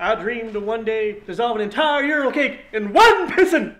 I dreamed of one day dissolve an entire urinal cake in one pissin'.